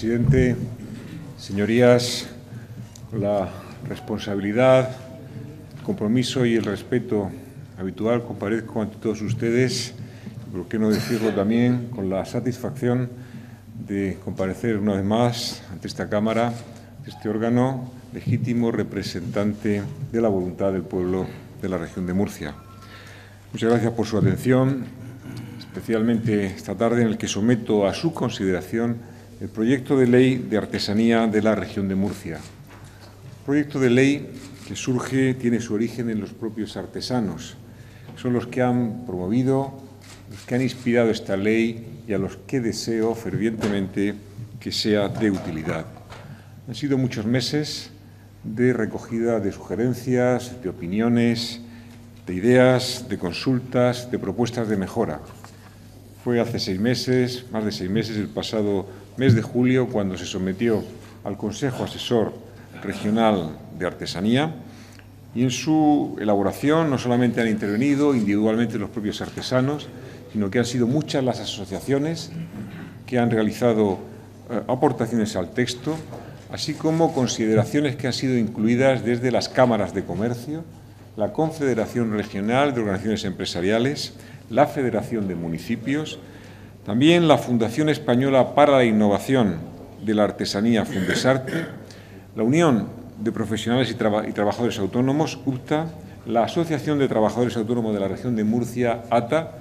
presidente, señorías, la responsabilidad, el compromiso y el respeto habitual comparezco ante todos ustedes, por qué no decirlo también, con la satisfacción de comparecer una vez más ante esta Cámara, este órgano legítimo representante de la voluntad del pueblo de la región de Murcia. Muchas gracias por su atención, especialmente esta tarde en el que someto a su consideración el proyecto de ley de artesanía de la región de Murcia. proyecto de ley que surge, tiene su origen en los propios artesanos. Son los que han promovido, los que han inspirado esta ley y a los que deseo fervientemente que sea de utilidad. Han sido muchos meses de recogida de sugerencias, de opiniones, de ideas, de consultas, de propuestas de mejora. Fue hace seis meses, más de seis meses, el pasado mes de julio, cuando se sometió al Consejo Asesor Regional de Artesanía y en su elaboración no solamente han intervenido individualmente los propios artesanos, sino que han sido muchas las asociaciones que han realizado eh, aportaciones al texto, así como consideraciones que han sido incluidas desde las cámaras de comercio, la Confederación Regional de Organizaciones Empresariales, la Federación de Municipios, también la Fundación Española para la Innovación de la Artesanía Fundesarte, la Unión de Profesionales y, Trabajadores Autónomos, UPTA, la Asociación de Trabajadores Autónomos de la Región de Murcia, ATA,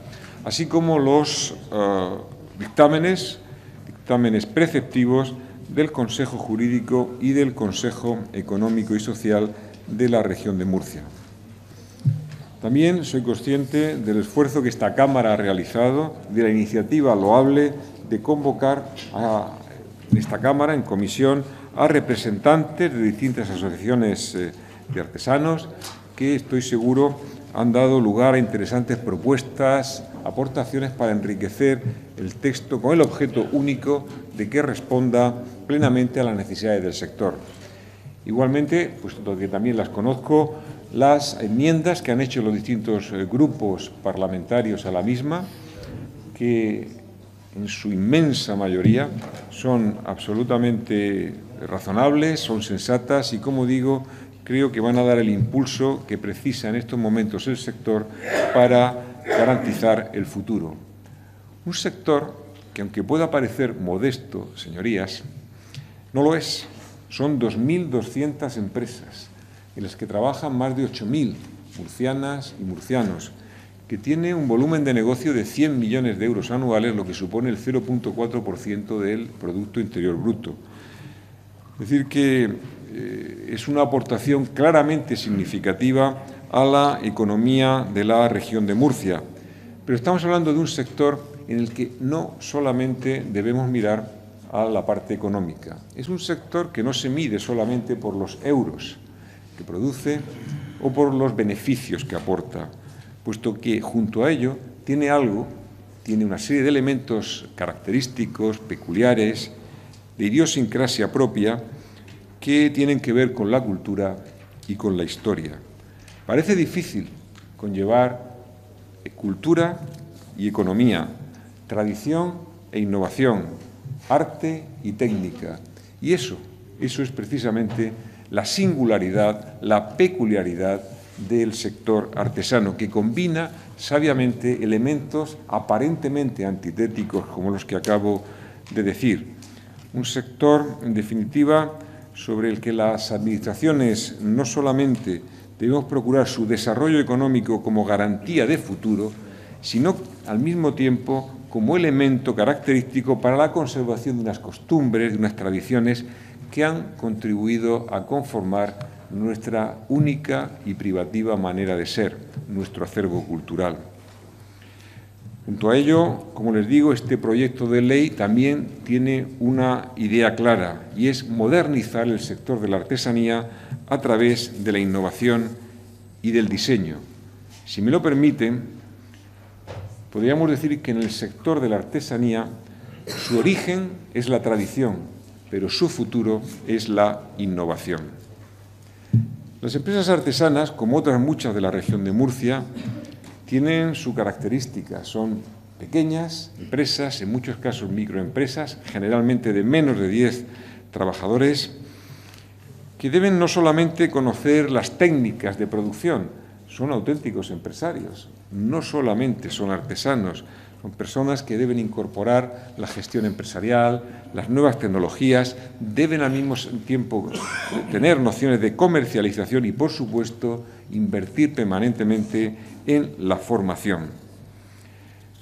así como los eh, dictámenes, dictámenes preceptivos del Consejo Jurídico y del Consejo Económico y Social de la región de Murcia. También soy consciente del esfuerzo que esta Cámara ha realizado, de la iniciativa loable de convocar a esta Cámara en comisión a representantes de distintas asociaciones eh, de artesanos que estoy seguro han dado lugar a interesantes propuestas, aportaciones para enriquecer el texto con el objeto único de que responda plenamente a las necesidades del sector. Igualmente, puesto que también las conozco, las enmiendas que han hecho los distintos eh, grupos parlamentarios a la misma, que en su inmensa mayoría son absolutamente razonables, son sensatas y, como digo, creo que van a dar el impulso que precisa en estos momentos el sector para garantizar el futuro. Un sector que, aunque pueda parecer modesto, señorías, no lo es. Son 2.200 empresas en las que trabajan más de 8.000 murcianas y murcianos, que tiene un volumen de negocio de 100 millones de euros anuales, lo que supone el 0.4% del Producto Interior Bruto. Es decir, que eh, es una aportación claramente significativa a la economía de la región de Murcia. Pero estamos hablando de un sector en el que no solamente debemos mirar a la parte económica. Es un sector que no se mide solamente por los euros que produce o por los beneficios que aporta, puesto que junto a ello tiene algo, tiene una serie de elementos característicos, peculiares, de idiosincrasia propia, que tienen que ver con la cultura y con la historia. Parece difícil conllevar cultura y economía, tradición e innovación, arte y técnica. Y eso, eso es precisamente la singularidad, la peculiaridad del sector artesano, que combina sabiamente elementos aparentemente antitéticos como los que acabo de decir. Un sector, en definitiva, sobre el que las administraciones no solamente debemos procurar su desarrollo económico como garantía de futuro, sino al mismo tiempo como elemento característico para la conservación de unas costumbres, de unas tradiciones que han contribuido a conformar nuestra única y privativa manera de ser, nuestro acervo cultural. Junto a ello, como les digo, este proyecto de ley también tiene una idea clara y es modernizar el sector de la artesanía a través de la innovación y del diseño. Si me lo permiten, podríamos decir que en el sector de la artesanía su origen es la tradición, pero su futuro es la innovación. Las empresas artesanas, como otras muchas de la región de Murcia, tienen su característica, son pequeñas empresas, en muchos casos microempresas, generalmente de menos de 10 trabajadores, que deben no solamente conocer las técnicas de producción, son auténticos empresarios, no solamente son artesanos, son personas que deben incorporar la gestión empresarial, las nuevas tecnologías, deben al mismo tiempo tener nociones de comercialización y, por supuesto, invertir permanentemente en la formación.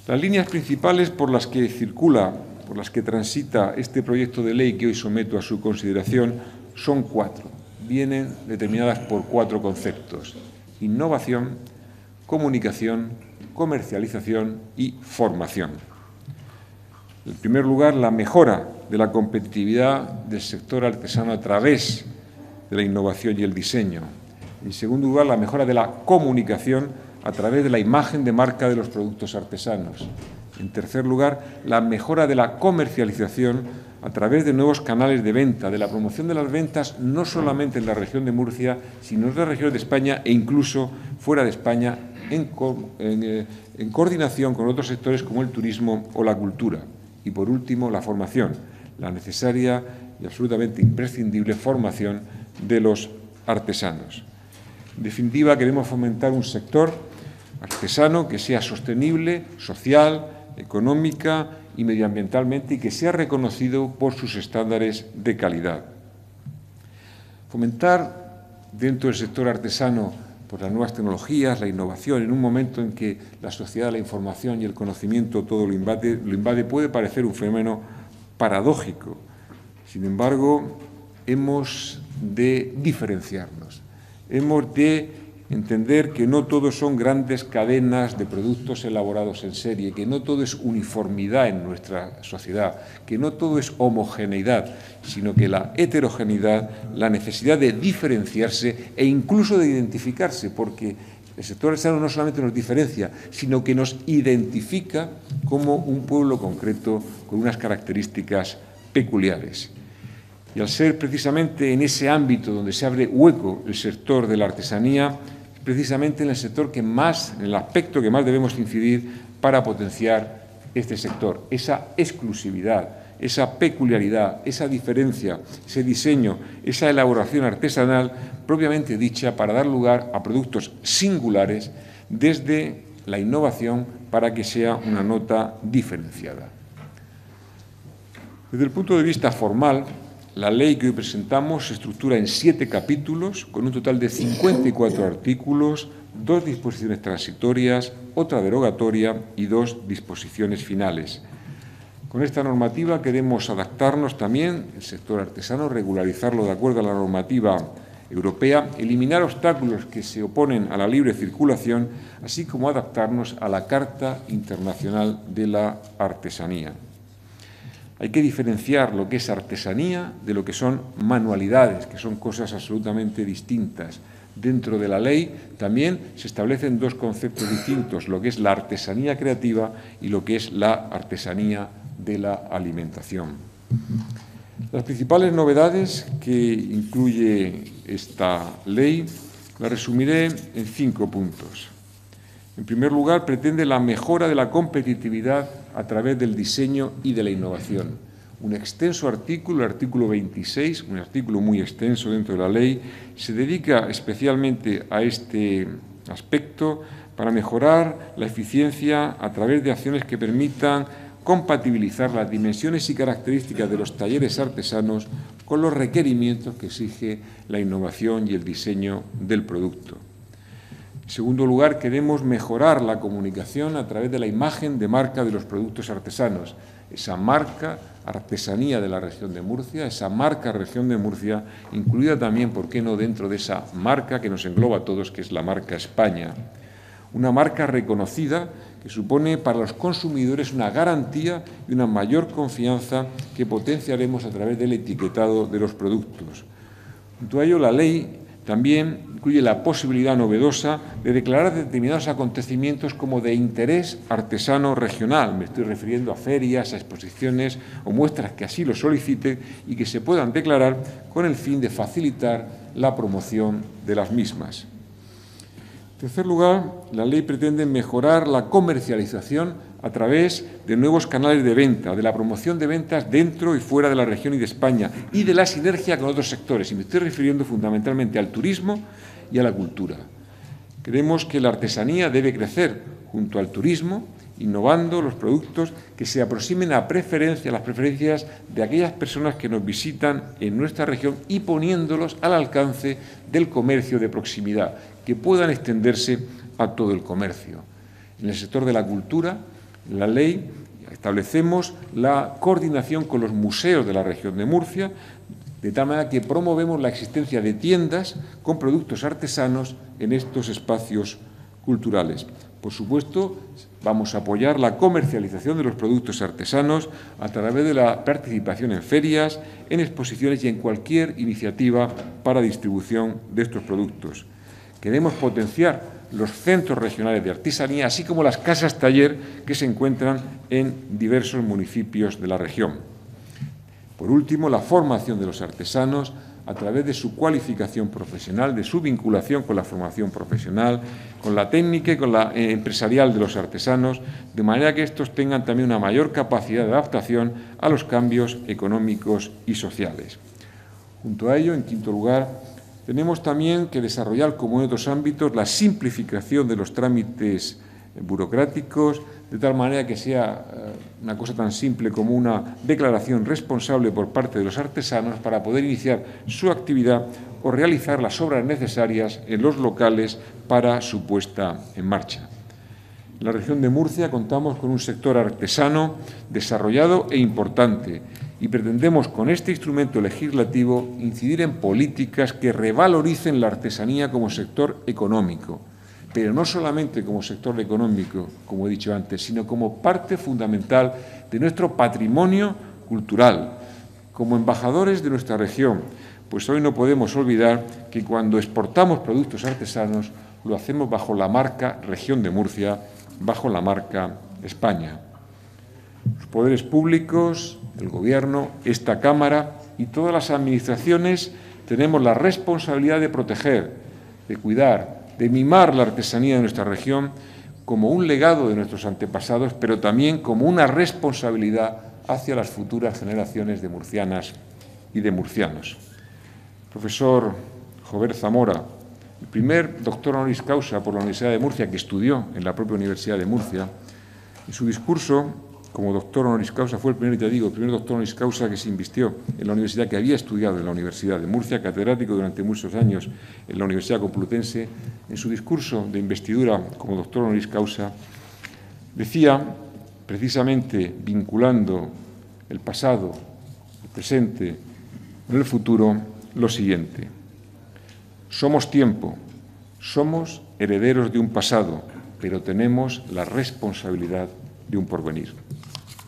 Las líneas principales por las que circula, por las que transita este proyecto de ley que hoy someto a su consideración son cuatro. Vienen determinadas por cuatro conceptos. Innovación, comunicación, comercialización y formación. En primer lugar, la mejora de la competitividad del sector artesano a través de la innovación y el diseño. En segundo lugar, la mejora de la comunicación a través de la imagen de marca de los productos artesanos. En tercer lugar, la mejora de la comercialización a través de nuevos canales de venta, de la promoción de las ventas no solamente en la región de Murcia, sino en otras regiones de España e incluso fuera de España eh, en, coordinación con otros sectores como el turismo o la cultura. Y por último, la formación, la necesaria y absolutamente imprescindible formación de los artesanos. En definitiva, queremos fomentar un sector artesano que sea sostenible, social, económica y medioambientalmente y que sea reconocido por sus estándares de calidad. Fomentar dentro del sector artesano por las nuevas tecnologías, la innovación, en un momento en que la sociedad, la información y el conocimiento todo lo invade, lo invade puede parecer un fenómeno paradójico. Sin embargo, hemos de diferenciarnos, hemos de entender que no todo son grandes cadenas de productos elaborados en serie, que no todo es uniformidad en nuestra sociedad, que no todo es homogeneidad, sino que la heterogeneidad, la necesidad de diferenciarse e incluso de identificarse, porque el sector artesano no solamente nos diferencia, sino que nos identifica como un pueblo concreto con unas características peculiares. Y al ser precisamente en ese ámbito donde se abre hueco el sector de la artesanía, precisamente en el sector que más, en el aspecto que más debemos incidir para potenciar este sector, esa exclusividad, esa peculiaridad, esa diferencia, ese diseño, esa elaboración artesanal propiamente dicha para dar lugar a productos singulares desde la innovación para que sea una nota diferenciada. Desde el punto de vista formal, la ley que hoy presentamos se estructura en siete capítulos, con un total de 54 artículos, dos disposiciones transitorias, otra derogatoria y dos disposiciones finales. Con esta normativa queremos adaptarnos también, el sector artesano, regularizarlo de acuerdo a la normativa europea, eliminar obstáculos que se oponen a la libre circulación, así como adaptarnos a la Carta Internacional de la Artesanía. Hay que diferenciar lo que es artesanía de lo que son manualidades, que son cosas absolutamente distintas. Dentro de la ley también se establecen dos conceptos distintos, lo que es la artesanía creativa y lo que es la artesanía de la alimentación. Las principales novedades que incluye esta ley las resumiré en cinco puntos. En primer lugar, pretende la mejora de la competitividad a través del diseño y de la innovación. Un extenso artículo, el artículo 26, un artículo muy extenso dentro de la ley, se dedica especialmente a este aspecto para mejorar la eficiencia a través de acciones que permitan compatibilizar las dimensiones y características de los talleres artesanos con los requerimientos que exige la innovación y el diseño del producto. En segundo lugar, queremos mejorar la comunicación a través de la imagen de marca de los productos artesanos. Esa marca artesanía de la región de Murcia, esa marca región de Murcia, incluida también, ¿por qué no?, dentro de esa marca que nos engloba a todos, que es la marca España. Una marca reconocida que supone para los consumidores una garantía y una mayor confianza que potenciaremos a través del etiquetado de los productos. Junto a ello, la ley también incluye la posibilidad novedosa de declarar determinados acontecimientos como de interés artesano regional. Me estoy refiriendo a ferias, a exposiciones o muestras que así lo soliciten y que se puedan declarar con el fin de facilitar la promoción de las mismas. En tercer lugar, la ley pretende mejorar la comercialización a través de nuevos canales de venta, de la promoción de ventas dentro y fuera de la región y de España y de la sinergia con otros sectores. Y me estoy refiriendo fundamentalmente al turismo y a la cultura. Creemos que la artesanía debe crecer junto al turismo innovando los productos que se aproximen a preferencia, a las preferencias de aquellas personas que nos visitan en nuestra región y poniéndolos al alcance del comercio de proximidad, que puedan extenderse a todo el comercio. En el sector de la cultura, la ley establecemos la coordinación con los museos de la región de Murcia, de tal manera que promovemos la existencia de tiendas con productos artesanos en estos espacios culturales. Por supuesto, vamos a apoyar la comercialización de los productos artesanos a través de la participación en ferias, en exposiciones y en cualquier iniciativa para distribución de estos productos. Queremos potenciar los centros regionales de artesanía, así como las casas taller que se encuentran en diversos municipios de la región. Por último, la formación de los artesanos a través de su cualificación profesional, de su vinculación con la formación profesional, con la técnica y con la eh, empresarial de los artesanos, de manera que estos tengan también una mayor capacidad de adaptación a los cambios económicos y sociales. Junto a ello, en quinto lugar, tenemos también que desarrollar, como en otros ámbitos, la simplificación de los trámites burocráticos, de tal manera que sea eh, una cosa tan simple como una declaración responsable por parte de los artesanos para poder iniciar su actividad o realizar las obras necesarias en los locales para su puesta en marcha. En la región de Murcia contamos con un sector artesano desarrollado e importante y pretendemos con este instrumento legislativo incidir en políticas que revaloricen la artesanía como sector económico pero no solamente como sector económico, como he dicho antes, sino como parte fundamental de nuestro patrimonio cultural, como embajadores de nuestra región, pues hoy no podemos olvidar que cuando exportamos productos artesanos lo hacemos bajo la marca Región de Murcia, bajo la marca España. Los poderes públicos, el Gobierno, esta Cámara y todas las administraciones tenemos la responsabilidad de proteger, de cuidar, de mimar la artesanía de nuestra región como un legado de nuestros antepasados, pero también como una responsabilidad hacia las futuras generaciones de murcianas y de murcianos. profesor Jover Zamora, el primer doctor honoris causa por la Universidad de Murcia, que estudió en la propia Universidad de Murcia, en su discurso como doctor honoris causa, fue el primer, te digo, el primer doctor honoris causa que se invistió en la universidad, que había estudiado en la Universidad de Murcia, catedrático durante muchos años en la Universidad Complutense, en su discurso de investidura como doctor honoris causa, decía, precisamente vinculando el pasado, el presente, con el futuro, lo siguiente. Somos tiempo, somos herederos de un pasado, pero tenemos la responsabilidad de un porvenir.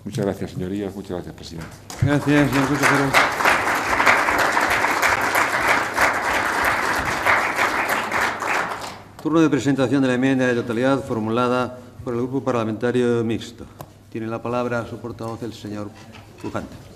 Muchas gracias, señorías. Muchas gracias, presidente. Gracias, señor consejero. Turno de presentación de la enmienda de totalidad formulada por el Grupo Parlamentario Mixto. Tiene la palabra su portavoz, el señor Pujante.